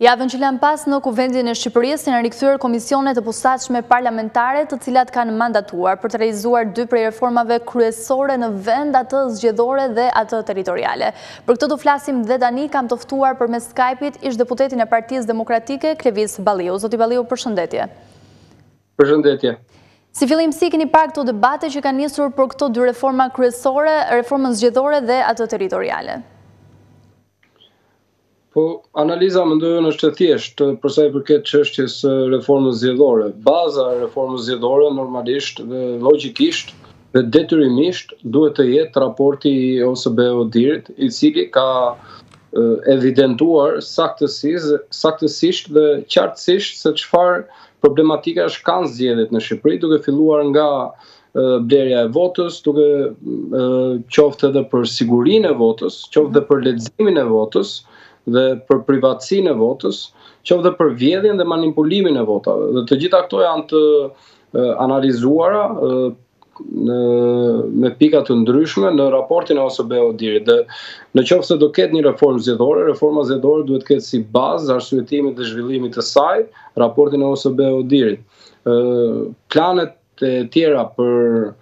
Javën që lamë pas në Kuvendin e Shqipërisë janë rikthyer komisionet e posaçme parlamentare të cilat kanë mandatuar për të realizuar dy prej reformave kryesore në vend atë zgjedhore dhe atë territoriale. Për këtë të flasim dhe tani kam të ftuar përmes Skype-it ish deputetin e Partisë Demokratike Klevis Balliu. Zoti Balliu, përshëndetje. Përshëndetje. Si fillim si i keni parë këto debate që kanë nisur për këto dy reforma kryesore, reformën zgjedhore dhe atë territoriale? Po, analiza mendoj unë është e thjeshtë, përsa i përket çështjes së reformës zgjedhore. Baza e reformës zgjedhore, normalisht dhe logjikisht, dhe detyrimisht duhet të jetë raporti i OSBE-ODIHR-it, i cili ka evidentuar saktësisht dhe qartësisht se çfarë problematikash kanë zgjedhjet në Shqipëri, duke filluar nga blerja e votës, duke qoftë edhe për sigurinë e votës, qoftë dhe për leximin e votës dhe për privatësinë e votës, qoftë dhe për vjedhjen dhe manipulimin e votave. Dhe të gjitha këto janë të analizuara në me pika të ndryshme në raportin e OSBE ODIHR-it dhe në qoftë se do ketë një reformë zgjedhore, reforma zgjedhore duhet të ketë si bazë arsyetimi dhe zhvillimit të saj raportin e OSBE ODIHR-it. Ë planet e tjera për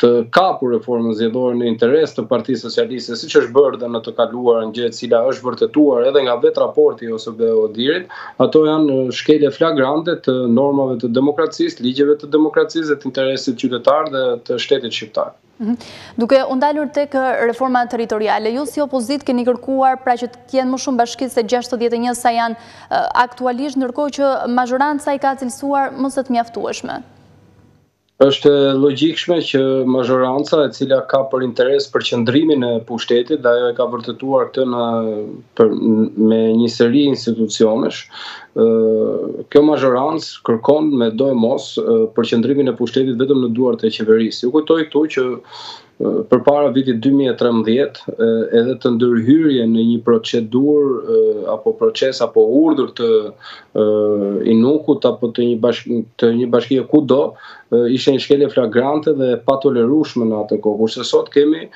të kapur reformën zgjedhore në interes të Partisë Socialiste, siç është bërë dhe në të kaluarën gjë e cila është vërtetuar edhe nga vetë raporti i OSBE ODIHR-it, ato janë shkelje flagrante të normave të demokracisë, ligjeve të demokracisë dhe të interesit qytetar dhe të shtetit shqiptar. Mhm. Duke u ndalur tek reforma territoriale, ju si opozitë keni kërkuar pra që të jenë më shumë bashki se 61 sa janë aktualisht, ndërkohë që mazhoranca i ka cilësuar më se të mjaftueshme. Është e logjikshme që mazhoranca e cila ka për interes përqendrimin e pushtetit dhe ajo e ka vërtetuar këtë në për, me një seri institucionesh, kjo mazhorancë kërkon me doemos përqendrimin e pushtetit vetëm në duart e qeverisë. Ju kujtoj këtu që përpara vitit 2013 edhe të ndërhyrje në një procedurë apo proces apo urdhër të INUK-ut apo të një bashk të një bashkie kudo ishte një shkelje flagrante dhe e patolerueshme në atë kohë kurse sot kemi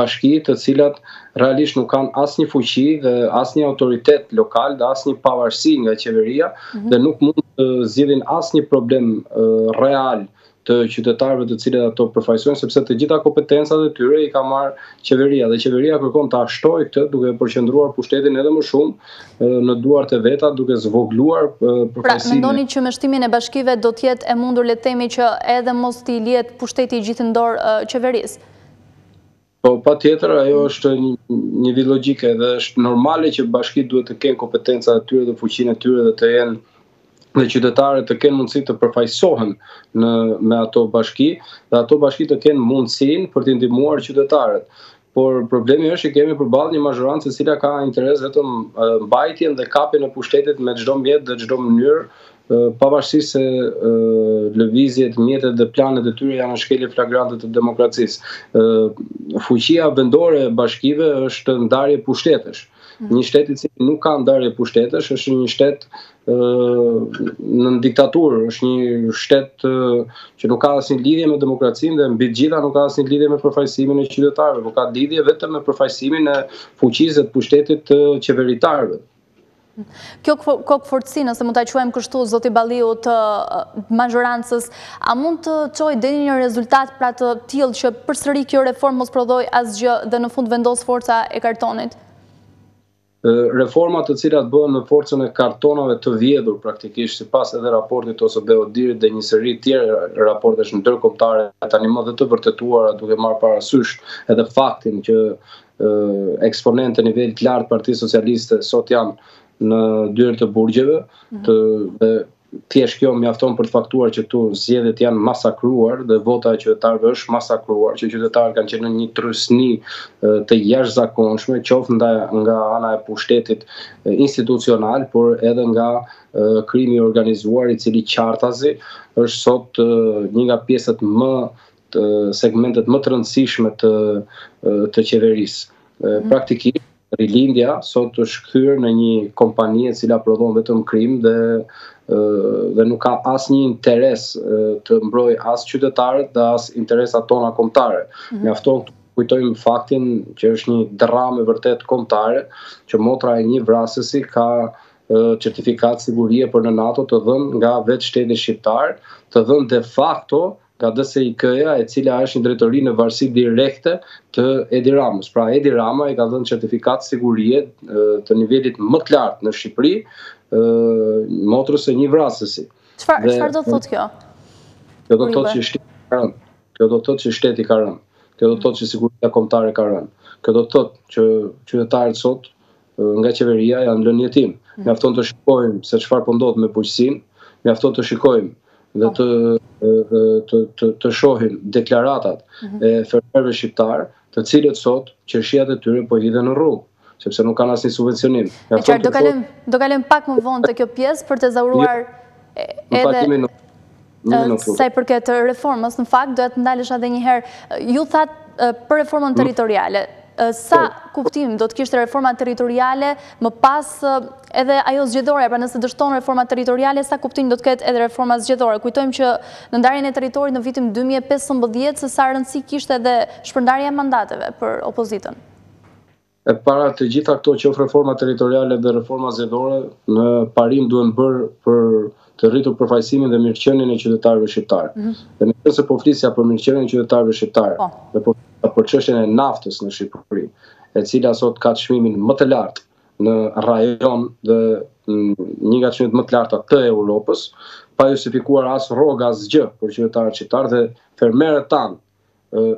bashki të cilat realisht nuk kanë asnjë fuqi dhe asnjë autoritet lokal dhe asnjë pavarësi nga qeveria mhm. dhe nuk mund të zgjidhin asnjë problem real të qytetarëve të cilët ato përfaqësojnë sepse të gjitha kompetencat e tyre i ka marrë qeveria dhe qeveria kërkon ta shtojë këtë duke përqendruar pushtetin edhe më shumë në duart e veta duke zvogëluar përfaqësimin. Pra mendoni që me shtimin e bashkive do të jetë e mundur le të themi që edhe mos t'i lihet pushteti i gjithë në dorë qeverisë. Po, patjetër, ajo është një vi logjike dhe është normale që bashkitë duhet të kenë kompetencat e tyre dhe fuqinë e tyre dhe të jenë dhe qytetarët të kenë mundësi të përfaqësohen në, me ato bashki dhe ato bashki të kenë mundësinë për të ndihmuar qytetarët. Por problemi është që kemi përballë një mazhorancë e cila ka interes vetëm mbajtjen dhe kapjen e pushtetit me çdo mjet dhe çdo mënyrë pavarësisht se lëvizjet, mjetet dhe planet e tyre janë në shkelje flagrante të demokracisë. Fuqia vendore e bashkive është ndarje pushtetesh. Mm. Një shtet i cili nuk ka ndarje pushtetesh është një shtet në diktaturë, është një shtet që nuk ka asnjë lidhje me demokracinë dhe mbi të gjitha nuk ka asnjë lidhje me përfaqësimin e qytetarëve, por ka lidhje vetëm me përfaqësimin e fuqisë dhe pushtetit të qeveritarëve. Kjo kokëfortësi, nëse mund ta quajmë kështu zoti Balliu të mazhorancës, a mund të çojë te një rezultat pra të tillë që përsëri kjo reformë mos prodhojë asgjë dhe në fund vendosë forca e kartonit? Reformat të cilat bëhen me forcën e kartonave të vjedhur praktikisht sipas edhe raportit OSBE-ODIHR-it dhe një seri të tjera raportesh ndërkombëtare tanimë dhe të vërtetuara duke marrë parasysh edhe faktin që eksponentë të nivelit të lartë Partisë Socialiste sot janë në dyer të burgjeve, mhm. të, dhe thjesht kjo mjafton për të faktuar që këtu zgjedhjet janë masakruar dhe vota e qytetarëve është masakruar, që qytetarët kanë qenë në një trysni të jashtëzakonshme, qoftë nga nga ana e pushtetit institucional, por edhe nga krimi i organizuar i cili qartazi është sot një nga pjesët më segmentet më të rëndësishme të të qeverisë. Mhm. Praktikisht Rilindja sot është kthyer në një kompani e cila prodhon vetëm krim dhe dhe nuk ka asnjë interes të mbrojë as qytetarët dhe as interesat tona kombëtare. Mhm. Mjafton të kujtojmë faktin që është një dramë e vërtetë kombëtare që motra e një vrasësi ka certifikatë sigurie për në NATO të dhënë nga vetë shteti shqiptar, të dhënë de facto nga DSIK-ja, e cila është një drejtori në varësi direkte të Edi Ramës. Pra Edi Rama i ka dhënë certifikatë sigurie të nivelit më të lartë në Shqipëri, motrës së një vrasësi. Çfarë çfarë do të thotë kjo? Kjo do të thotë që shteti ka rënë. Kjo do të thotë që shteti ka rënë. Kjo do të thotë që siguria kombëtare ka rënë. Kjo do të thotë që qytetarët sot nga qeveria janë lënë jetimë. Mm. Mjafton të shikojmë se çfarë po ndodh me bujqësinë, mjafton të shikojmë dhe të të të të shohim deklaratat mhm. e fermerëve shqiptarë, të cilët sot qershiat e tyre po hidhen në rrugë sepse nuk kanë asnjë subvencionim. Ja çfarë do kalojmë do kalojmë pak më vonë te kjo pjesë për të zauruar jo, edhe Sa i përket reformës, në fakt, do të ndalesha edhe njëherë, ju thatë për reformën territoriale, po. sa kuptim do të kishte reforma territoriale, më pas edhe ajo zgjedhore, pra nëse dështon reforma territoriale, sa kuptim do të ketë edhe reforma zgjedhore. Kujtojmë që në ndarjen e territorit në vitin 2015, se sa rëndësi kishte edhe shpërndarja e mandateve për opozitën. E para të gjithash këto qoftë reforma territoriale dhe reforma zgjedhore në parim duhen bërë për të rritur përfaqësimin dhe mirëqenien e qytetarëve shqiptarë. Mm -hmm. Dhe meqëse po flisja për mirëqenien e qytetarëve shqiptarë po. dhe po flisja për çështjen e naftës në Shqipëri, e cila sot ka çmimin më të lartë në rajon dhe një nga çmimet më të larta të Evropës, pa justifikuar as rrogë as gjë për qytetarët shqiptarë dhe fermerët tanë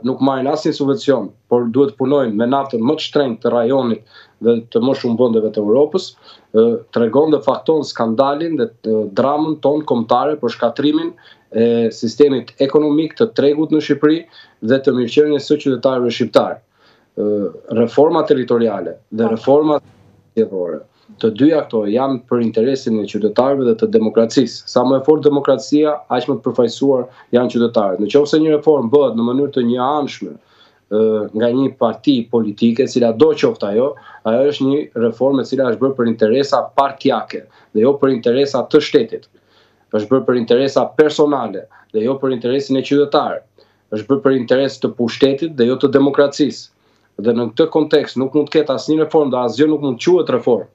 nuk marrin asnjë subvencion, por duhet të punojnë me naftën më të shtrenjtë të rajonit dhe të më shumë vendeve të Evropës, tregon dhe fakton skandalin dhe dramën tonë kombëtare për shkatrimin e sistemit ekonomik të tregut në Shqipëri dhe të mirëqenies së qytetarëve shqiptarë. Reforma territoriale dhe reforma zgjedhore. Të dyja këto janë për interesin e qytetarëve dhe të demokracisë. Sa më e fortë demokracia, aq më të përfaqësuar janë qytetarët. Në qoftë se një reformë bëhet në mënyrë të njëanshme nga një parti politike, cilado qoftë ajo, ajo është një reformë e cila është bërë për interesa partiake dhe jo për interesa të shtetit. Është bërë për interesa personale dhe jo për interesin e qytetarëve. është bërë për interes të pushtetit dhe jo të demokracisë. Dhe në këtë kontekst nuk mund të ketë asnjë reformë dhe asgjë nuk mund të quhet reformë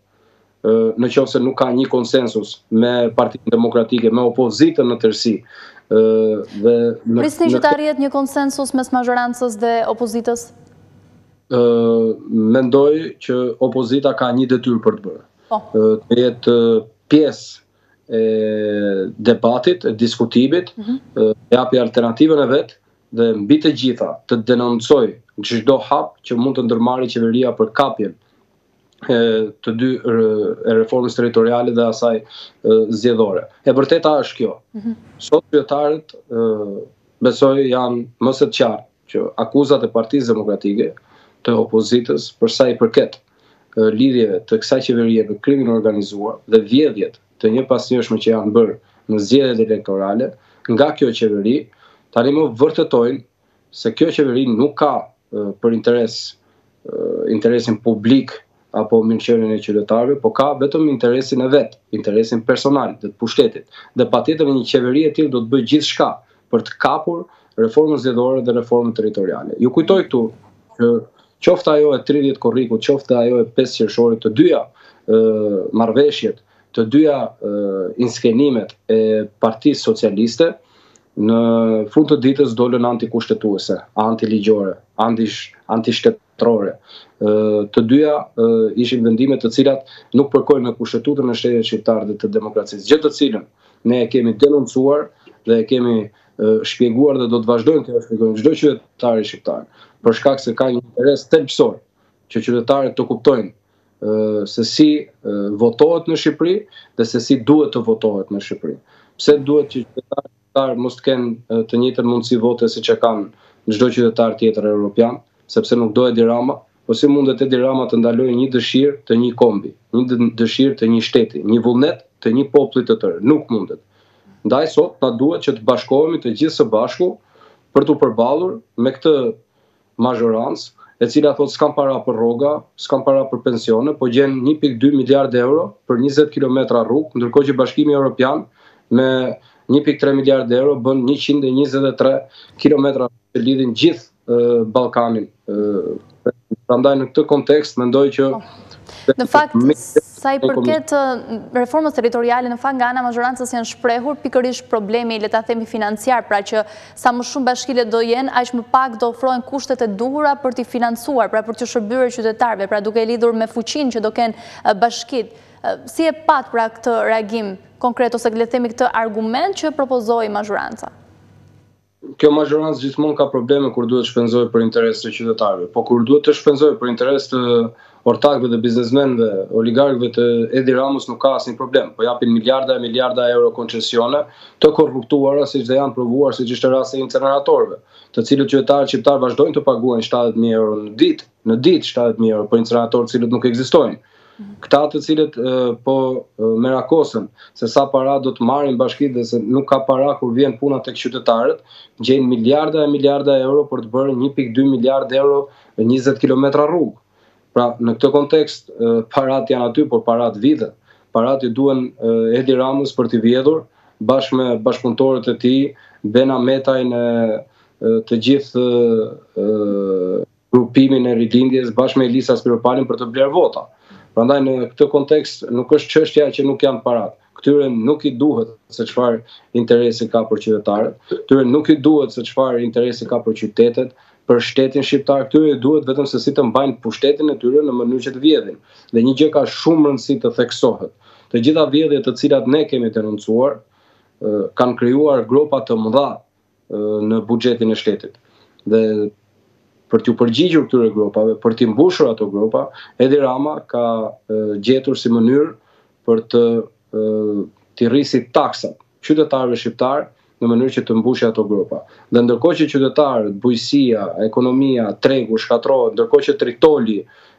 në qoftë se nuk ka një konsensus me Partinë Demokratike, me opozitën në tërësi. Dhe në Prisni që të arrihet një konsensus mes mazhorancës dhe opozitës? Ë mendoj që opozita ka një detyrë për të bërë. Po. Të jetë pjesë e debatit, e diskutimit, mm -hmm. të japë alternativën e vet, dhe mbi të gjitha të denoncojë çdo hap që mund të ndërmarrë qeveria për kapjen e të dyjave, e reformës territoriale dhe asaj zgjedhore. E vërteta është kjo. Mm -hmm. Sot qytetarët besoj janë më se të qartë që akuzat e Partisë Demokratike të opozitës për sa i përket lidhjeve të kësaj qeverie me krimin e organizuar dhe vjedhjet të njëpasnjëshme që janë bërë në zgjedhjet elektorale nga kjo qeveri, tanimë vërtetojnë se kjo qeveri nuk ka për interes interesin publik apo mirëqenien e qytetarëve, po ka vetëm interesin e vet, interesin personal të pushtetit. Dhe patjetër një qeveri e tillë do të bëjë gjithçka për të kapur reformën zgjedhore dhe reformën territoriale. Ju kujtoj këtu që qoftë ajo e 30 korrikut, qoftë ajo e 5 qershorit, të dyja ë marrëveshjet, të dyja ë inskenimet e Partisë Socialiste në fund të ditës dolën antikushtetuese, antiligjore, anti antishtet shtetërore. Të dyja ishin vendime të cilat nuk përkojnë me kushtetutën e shtetit shqiptar dhe të demokracisë, gjë të cilën ne e kemi denoncuar dhe e kemi shpjeguar dhe do të vazhdojmë të shpjegojmë çdo qytetari shqiptar, për shkak se ka një interes thelbësor që qytetarët të kuptojnë se si votohet në Shqipëri dhe se si duhet të votohet në Shqipëri. Pse duhet që qytetarët qytetarë mos të kenë të njëjtën mundësi vote siç e kanë çdo qytetar tjetër europian, sepse nuk do Edi Rama, po si mundet Edi Rama të ndalojë një dëshirë të një kombi, një dëshirë të një shteti, një vullnet të një populli të tërë, nuk mundet. Ndaj sot na duhet që të bashkohemi të gjithë së bashku për t'u përballur me këtë mazhorancë, e cila thotë s'kam para për rroga, s'kam para për pensione, po gjen 1.2 miliardë euro për 20 kilometra rrugë, ndërkohë që Bashkimi Evropian me 1.3 miliardë euro bën 123 kilometra që lidhin gjithë Ballkanin. Prandaj në këtë kontekst mendoj që po. Në fakt, sa i përket reformës territoriale, në fakt nga ana mazhorancës janë shprehur pikërisht problemi, le ta themi financiar, pra që Sa më shumë bashki le do jenë, aq më pak do ofrohen kushtet e duhura për t'i financuar, pra për t'u shërbyer qytetarëve, pra duke lidhur me fuqinë që do kenë bashkitë. Si e patë pra këtë reagim konkret ose le të themi këtë argument që propozoi mazhoranca? Kjo mazhorancë gjithmonë ka probleme kur duhet të shpenzojë për interes të qytetarëve, po kur duhet të shpenzojë për interes të ortakëve dhe biznesmenëve, oligarkëve të Edi Ramës nuk ka asnjë problem. Po japin miliarda e miliarda euro koncesione të korruptuara siç dhe janë provuar siç është rasti i inceneratorëve, të cilët qytetarët shqiptarë vazhdojnë të paguajnë 70.000 euro në ditë, në ditë 70.000 euro për inceneratorë të cilët nuk ekzistojnë. Këta të cilët e, po e, merakosën se sa para do të marrin bashkitë dhe se nuk ka para kur vjen puna tek qytetarët, gjejnë miliarda e miliarda euro për të bërë 1.2 miliard euro 20 kilometra rrugë. Pra, në këtë kontekst, parat janë aty, por parat vidhen. Parat i duhen Edi Ramës për t'i vjedhur, bashkë me bashkëpunëtorët e tij, Ben Ahmetajn, të gjithë grupimin e Rilindjes, bashkë me Elisa Spiropalin për të blerë vota. Prandaj në këtë kontekst nuk është çështja që nuk janë parat. Këtyre nuk i duhet se çfarë interesi ka për qytetarët, këtyre nuk i duhet se çfarë interesi ka për qytetet, për shtetin shqiptar, këtyre i duhet vetëm se si të mbajnë pushtetin e tyre në mënyrë që të vjedhin. Dhe një gjë ka shumë rëndësi të theksohet. Të gjitha vjedhjet të cilat ne kemi denoncuar kanë krijuar gropa të mëdha në buxhetin e shtetit. Dhe për t'iu përgjigjur këtyre gropave, për t'i mbushur ato gropa, Edi Rama ka gjetur si mënyrë për të t'i rrisi taksat qytetarëve shqiptarë në mënyrë që të mbushi ato gropa. Dhe ndërkohë që qytetarët, bujqësia, ekonomia, tregu shkatërrohet, ndërkohë që tritoli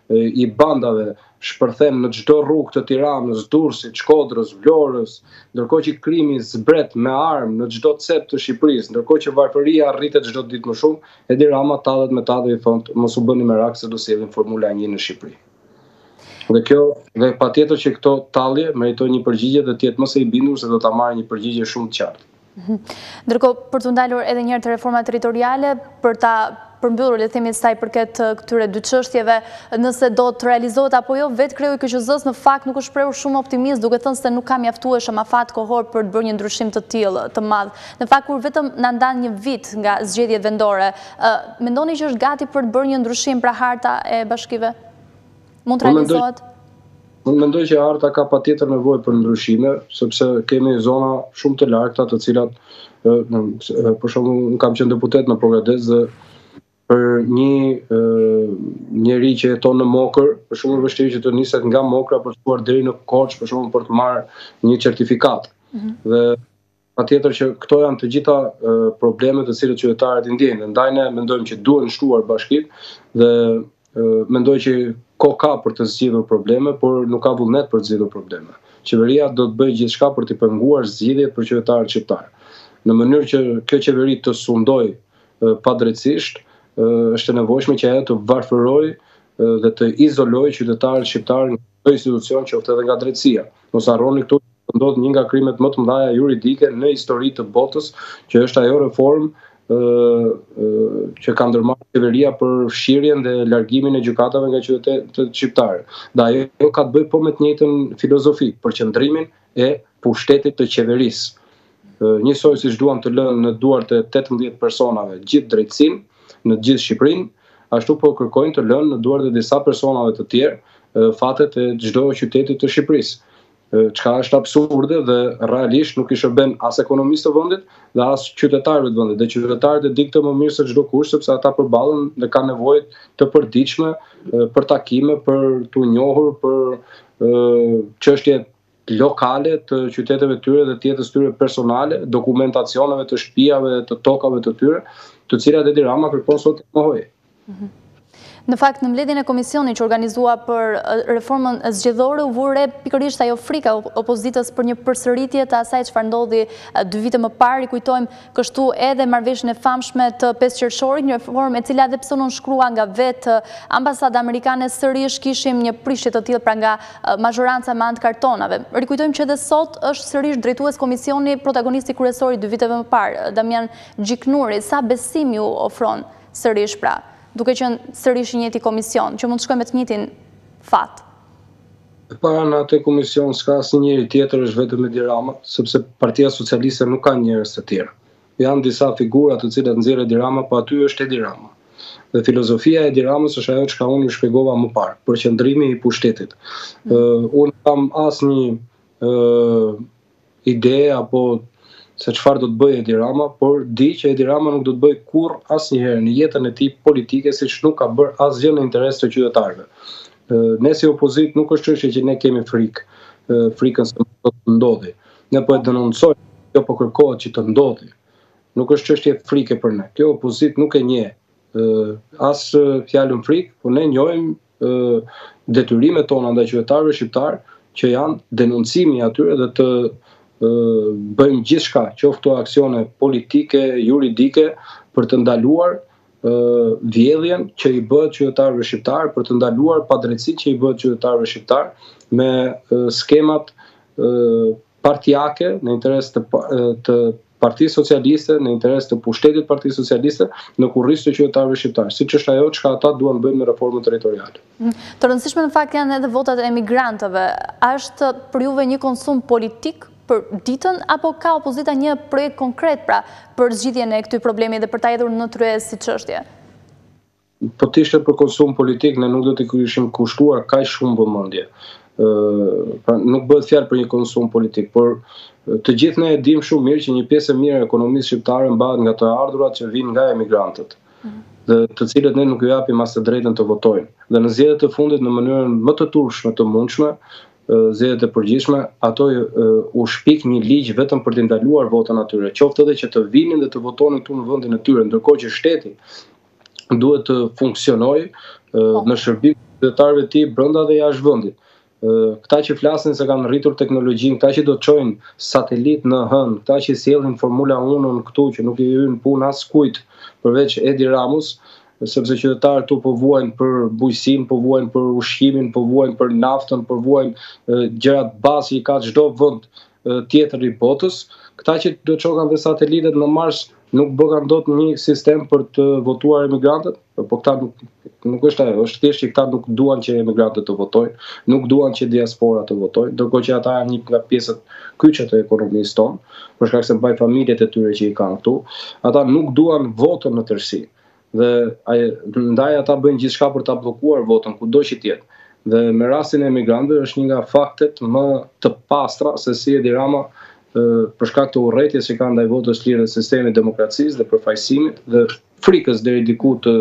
i bandave shpërthen në çdo rrugë të Tiranës, Durrësit, Shkodrës, Vlorës, ndërkohë që krimi zbret me armë në çdo cep të Shqipërisë, ndërkohë që varfëria rritet çdo ditë më shumë, Edi Rama tallet me ta dhe i thonë mos u bëni merak se do sjellin Formula 1 në Shqipëri. Dhe kjo dhe patjetër që këto tallje meritojnë një përgjigje dhe të jetë më se i bindur se do ta marrë një përgjigje shumë të qartë. Ndërkohë, për t'u ndalur edhe njëherë te reforma territoriale, për ta përmbyllur le themi sa i përket këtyre dy çështjeve, nëse do të realizohet apo jo, vetë kreu i KQZ-s në fakt nuk është shprehur shumë optimist, duke thënë se nuk ka mjaftueshëm afat kohor për të bërë një ndryshim të tillë të madh. Në fakt kur vetëm na ndan një vit nga zgjedhjet vendore, mendoni që është gati për të bërë një ndryshim pra harta e bashkive? Mund të realizohet? Unë mendoj që harta ka patjetër nevojë për ndryshime, sepse kemi zona shumë të largëta të cilat, për shembull, unë kam qenë deputet në Pogradec dhe për një njeri që jeton në Mokër, për shembull e vështirë që të niset nga Mokra për të shkuar deri në Korçë, për shembull për të marrë një certifikatë. Mhm. Dhe Patjetër që këto janë të gjitha probleme të cilat qytetarët i ndjejnë dhe ndaj ne mendojmë që duhen shtuar bashkitë dhe mendoj që kohë ka për të zgjidhur probleme, por nuk ka vullnet për të zgjidhur probleme. Qeveria do të bëjë gjithçka për t'i penguar zgjidhjet për qytetarët shqiptarë. Në mënyrë që kjo qeveri të sundojë padrejtësisht, është e nevojshme që ajo të varfërojë dhe të izolojë qytetarët shqiptarë çdo institucion qoftë edhe nga drejtësia. Mos harroni këtu që ndodh një nga krimet më të mëdha juridike në histori të botës, që është ajo reformë ë që ka ndërmarrë qeveria për fshirjen dhe largimin e gjykatave nga qytetet shqiptare. Dhe ajo ka të bëjë po me të njëjtën filozofi, përqendrimin e pushtetit të qeverisë. Njësoj siç duan të lënë në duart e 18 personave gjithë drejtësinë në gjithë Shqipërinë, ashtu po kërkojnë të lënë në duart e disa personave të tjerë fatet e çdo qyteti të Shqipërisë. Çka është absurde dhe realisht nuk i shërben as ekonomisë të vendit dhe as qytetarëve të vendit. Dhe qytetarët e dinë këtë më mirë se çdo kush sepse ata përballen dhe kanë nevojë të përditshme për takime, për t'u njohur, për çështje lokale të qyteteve të tyre dhe të jetës tyre personale, dokumentacioneve të shpijave dhe të tokave të tyre, të cilat Edi Rama kërkon sot t'ua mohojë. Mhm. Në fakt, në mbledhjen e komisionit që u organizua për reformën zgjedhore, u vu re pikërisht ajo frika e opozitës për një përsëritje të asaj çfarë ndodhi dy vite më parë, rikujtojmë kështu edhe marrëveshjen e famshme të pesë qershorit, një reformë e cila edhe pse u nënshkrua nga vetë ambasada amerikane, sërish kishim një prishje të tillë pra nga mazhoranca me anë të kartonave. Rikujtojmë që edhe sot është sërish drejtues komisioni protagonisti kryesor i dy viteve më parë, Damian Gjiknuri, sa besim ju ofron sërish pra, duke qenë sërish i njëjti komision, që mund të shkojmë me të njëjtin fat? E para në atë komision s'ka asnjë njeri tjetër është vetëm Edi Rama, sepse Partia Socialiste nuk ka njerëz të tjerë. Janë disa figura të cilat nxjerr Edi Rama, po aty është Edi Rama. Dhe filozofia e Edi Ramës është ajo çka unë ju shpjegova më parë, përqendrimi i pushtetit. Mm. Uh, unë s'kam asnjë uh, ide apo se çfarë do të bëjë Edi Rama, por di që Edi Rama nuk do të bëjë kurrë asnjëherë në jetën e tij politike siç nuk ka bërë asgjë në interes të qytetarëve. Ne si opozitë nuk është çështje që ne kemi frikë, frikën se mos do të ndodhi. Ne po e denoncojmë, kjo po kërkohet që të ndodhi. Nuk është çështje frike për ne. Kjo opozitë nuk e njeh as fjalën frikë, por ne njohim detyrimet tona ndaj qytetarëve shqiptarë që janë denoncimi i atyre dhe të bëjmë gjithçka, qoftë këto aksione politike, juridike për të ndaluar vjedhjen që i bëhet qytetarëve shqiptarë, për të ndaluar padrejtësinë që i bëhet qytetarëve shqiptarë me skemat partiake në interes të të Partisë Socialiste, në interes të pushtetit Partisë Socialiste, në kurriz të qytetarëve shqiptarë, siç është ajo çka ata duan bëjnë me reformën territoriale. Mhm. Të rëndësishme në fakt janë edhe votat e emigrantëve. Është për juve një konsum politik për ditën, apo ka opozita një projekt konkret pra për zgjidhjen e këtij problemi dhe për ta hedhur në tryezë si çështje? Po të ishte për konsum politik, ne nuk do t'i kishim kushtuar kaq shumë vëmendje. ë pra nuk bëhet fjalë për një konsum politik, por të gjithë ne e dimë shumë mirë që një pjesë e mirë e ekonomisë shqiptare mbahet nga të ardhurat që vijnë nga emigrantët. Mm dhe të cilëve ne nuk ju japim as të drejtën të votojnë. Dhe në zgjedhjet e fundit në mënyrën më të turpshme të mundshme, zgjedhjet e përgjithshme, aty u shpik një ligj vetëm për t'i ndaluar votën atyre, qoftë edhe që të vinin dhe të votonin këtu në vendin e tyre, ndërkohë që shteti duhet të funksionojë në shërbim qytetarëve të tij brenda dhe jashtë vendit. Këta që flasin se kanë rritur teknologjinë, këta që do të çojnë satelit në hënë, këta që sjellin Formula 1-ën këtu që nuk i hyn punë askujt përveç Edi Ramës, sepse qytetarët këtu po vuajnë për bujqësinë, po vuajnë për ushqimin, po vuajnë për naftën, po vuajnë gjërat bazë që i ka çdo vend tjetër i botës. Këta që do çokan dhe satelitët në Mars nuk bëkan dot një sistem për të votuar emigrantët, po këta nuk nuk është ajo, është thjesht që këta nuk duan që emigrantët të votojnë, nuk duan që diaspora të votojë, ndërkohë që ata janë një nga pjesët kyçe të ekonomisë tonë, për shkak se mbajnë familjet e tyre që i kanë këtu. Ata nuk duan votën në tërësi. dhe ndaj ata bëjnë gjithçka për ta bllokuar votën kudo që të jetë. Dhe me rastin e emigrantëve është një nga faktet më të pastra se si Edi Rama për shkak të urrejtjes që ka ndaj votës së lirë dhe sistemit të demokracisë dhe përfaqësimit dhe frikës deri diku të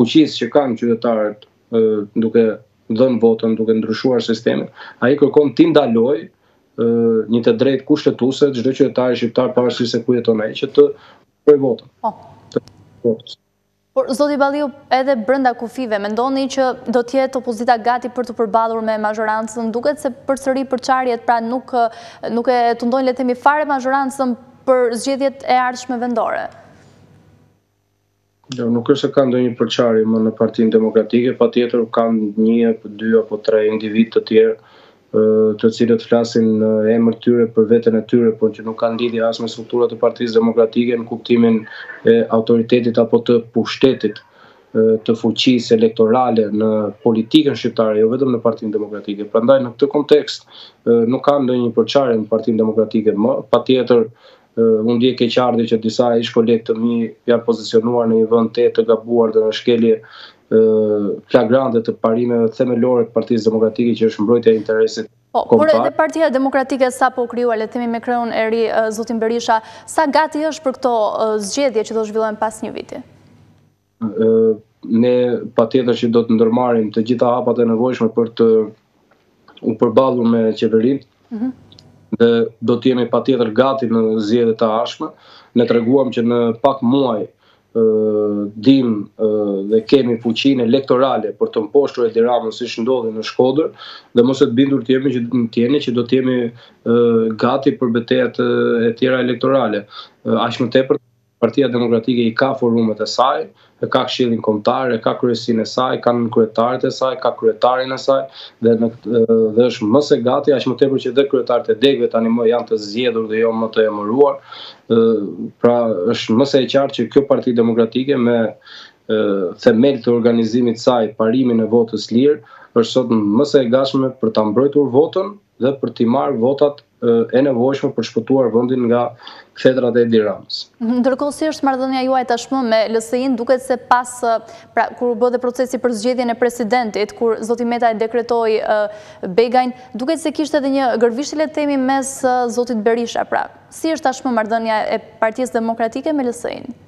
fuqisë që kanë qytetarët duke dhënë votën, duke ndryshuar sistemin, ai kërkon t'i ndalojë një të drejtë kushtetuese çdo qytetari shqiptar pavarësisht se ku jeton ai që të Për votën. Po. Por, Zoti Balliu, edhe brenda kufijve, mendoni që do të jetë opozita gati për t'u përballur me mazhorancën, duket se përsëri përçarjet, pra nuk e tundojnë le themi fare mazhorancën për zgjedhjet e ardhshme vendore? Jo, nuk është se ka ndonjë përçarje më në Partinë Demokratike, patjetër ka një apo dy apo tre individë të tjerë të cilët flasin në emër tyre për veten e tyre, por që nuk kanë lidhje as me strukturat e Partisë Demokratike në kuptimin e autoritetit apo të pushtetit të fuqisë elektorale në politikën shqiptare, jo vetëm në Partinë Demokratike. Prandaj në këtë kontekst nuk ka ndonjë përçarje në Partinë Demokratike më, patjetër unë ndjej keqardhje që disa ish kolegë të mi janë pozicionuar në një vend të të gabuar dhe në shkelje flagrante të parimeve themelore të Partisë Demokratike që është mbrojtja e interesit kombëtar. Por edhe Partia Demokratike sapo krijuar, le themi me kreun e ri, Zotin Berisha, sa gati është për këto zgjedhje që do zhvillohen pas një viti? Ne patjetër që do të ndërmarrim të gjitha hapat e nevojshme për t' u përballur me qeverinë, mm -hmm. dhe do të jemi patjetër gati në zgjedhjet e ardhshme, ne treguam që në pak muaj dimë dhe kemi fuqinë elektorale për të mposhtur Edi Ramën siç ndodhi në Shkodër, dhe më se të bindur të jemi që, të jeni që do të jemi gati për betejat e tjera elektorale. Aq më tepër Partia Demokratike i ka forumet e saj, e ka Këshillin Kombëtar, e ka kryesinë e saj, ka nënkryetarët e saj, ka kryetarin e saj dhe në dhe është më se gati, aq më tepër që dhe kryetarët e degëve tani më janë të zgjedhur dhe jo më të emëruar. Ë pra është më se e qartë që kjo Parti Demokratike me themel të organizimit saj parimin e votës lirë, është sot mëse e gatshme për ta mbrojtur votën dhe për t'i marrë votat e nevojshme për shpëtuar vendin nga kthetrat e Edi Ramës. Ndërkohë si është marrëdhënia juaj tashmë me LSI-në, duket se pas, pra, kur u bë dhe procesi për zgjedhjen e presidentit, kur Zoti Meta e dekretoi Begajn, duket se kishte edhe një gërvishtje le të themi mes Zotit Berisha, pra, si është tashmë marrëdhënia e Partisë Demokratike me LSI-në?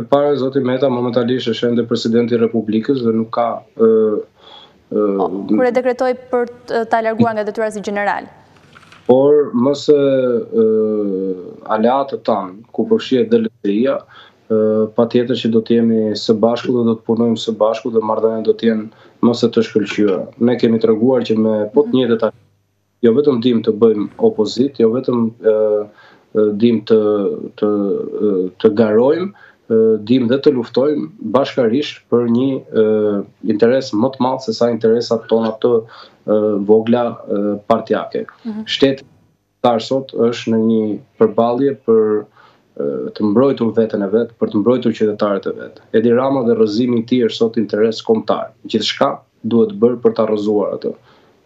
E para zoti Meta momentalisht është ende presidenti i Republikës dhe nuk ka ë ë po, kur e dekretoi për ta larguar nga detyra si gjeneral. Por mëse ë aleatët tanë, ku përfshihet dhe LSI-ja, ë patjetër që do të jemi së bashku dhe do të punojmë së bashku dhe marrëdhëniet do të jenë mëse të shkëlqyera. Ne kemi treguar që me po të njëjtët jo vetëm dim të bëjmë opozitë, jo vetëm ë dim të të të garojmë, dim dhe të luftojmë bashkarisht për një interes më të madh se sa interesat tona të vogla partiake. Mhm. Shteti shqiptar sot është në një përballje për të mbrojtur veten e vet, për të mbrojtur qytetarët e vet. Edi Rama dhe rrëzimi i tij është sot interes kombëtar. Gjithçka duhet bërë për ta rrëzuar atë.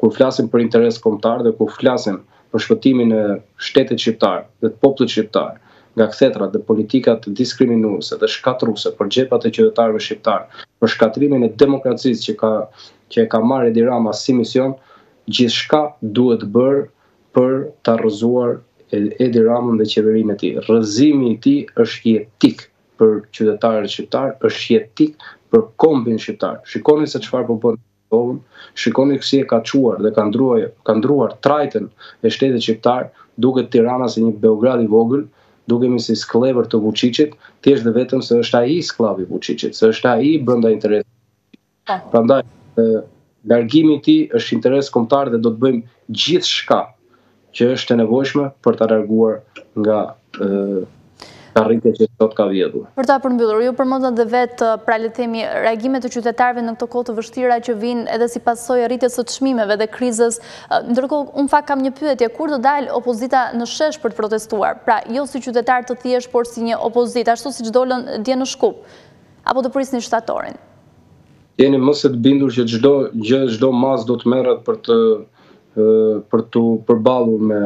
Kur flasim për interes kombëtar dhe kur flasim për shpëtimin e shtetit shqiptar dhe të popullit shqiptar nga kthetrat dhe politikat diskriminuese dhe shkatërruese për xhepat e qytetarëve shqiptarë, për shkatërrimin e demokracisë që ka që e ka marrë Edi Rama si mision, gjithçka duhet bërë për ta rrëzuar Edi Ramën dhe qeverinë e tij. Rrëzimi i tij është jetik. për qytetarët shqiptarë, është jetik për kombin shqiptar. Shikoni se çfarë po bën Kosovën, shikoni si e ka çuar dhe ka ndërruar, ka ndërruar trajtën e shtetit shqiptar, duket Tirana si një Beograd i vogël, dukemi si skllevër të Vuçiçit, thjesht dhe vetëm se është ai skllav i Vuçiçit, se është ai brenda interesit. Po. Prandaj largimi i tij është interes kombëtar dhe do të bëjmë gjithçka që është e nevojshme për ta larguar nga karrigia që sot ka vjedhur. Për ta përmbyllur, ju përmendët dhe vetë pra le të themi reagimet e qytetarëve në këto kohë të vështira që vijnë edhe si pasojë e rritjes së çmimeve dhe krizës. Ndërkohë, unë fakt kam një pyetje, kur do dalë opozita në shesh për të protestuar? Pra, jo si qytetarë të thjeshtë, por si një opozitë, ashtu siç dolën dje në Shkup? Apo do prisni shtatorin? Jeni më se të bindur që çdo gjë, çdo masë do të merret për t'u për t'u përballur me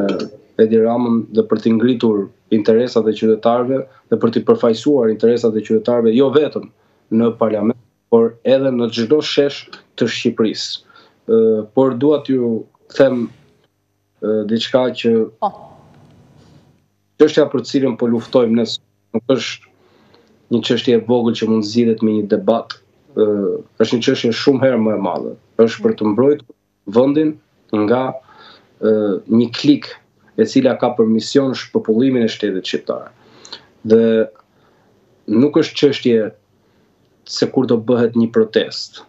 Edi Ramën dhe për të ngritur interesat e qytetarëve dhe për të përfaqësuar interesat e qytetarëve jo vetëm në parlament, por edhe në çdo shesh të Shqipërisë. Por dua t'ju them diçka që çështja për të cilën po luftojmë ne nuk është një çështje e vogël që mund zgjidhet me një debat. Ë është një çështje shumë herë më e madhe. Është për të mbrojtur vendin nga ë një klikë e cila ka për mision shpopullimin e shtetit shqiptar. Dhe nuk është çështje se kur do bëhet një protestë.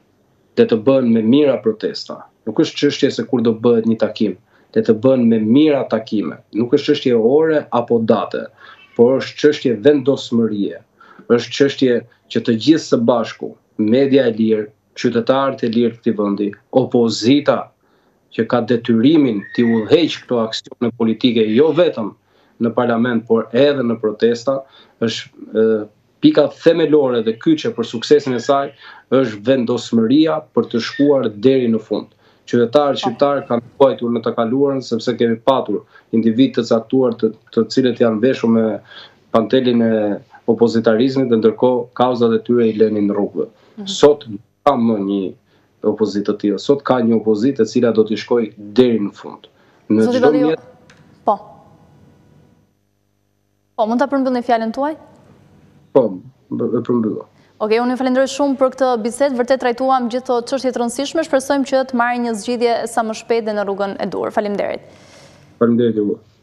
Le të bëhen me mijëra protesta. Nuk është çështje se kur do bëhet një takim. Le të bëhen me mijëra takime. Nuk është çështje ore apo date, por është çështje vendosmërie. Është çështje që të gjithë së bashku, media e lirë, qytetarët e lirë të këtij vendi, opozita që ka detyrimin t'i udhëheqë këto aksione politike jo vetëm në parlament, por edhe në protesta, është Pika themelore dhe kyçe për suksesin e saj është vendosmëria për të shkuar deri në fund. Qytetarët shqiptarë kanë vuajtur në të kaluarën sepse kemi patur individë të caktuar të, të cilët janë veshur me mantelin e opozitarizmit dhe ndërkohë kauzat e tyre i linin rrugëve. Mhm. Sot s'ka më një opozitë të tillë. Sot ka një opozitë e cila do t'i shkojë deri në fund. Me çdo mjet Po. Po, mund ta përmbyllni fjalën tuaj? Po, e përmbylla. Ok, unë ju falënderoj shumë për këtë bisedë, vërtet trajtuam gjithë ato çështje të rëndësishme, shpresojmë që të marrin një zgjidhje sa më shpejt dhe në rrugën e duhur. Faleminderit. Faleminderit ju.